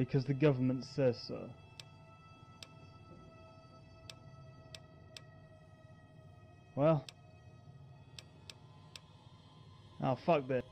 Because the government says so. Well. Oh, fuck this.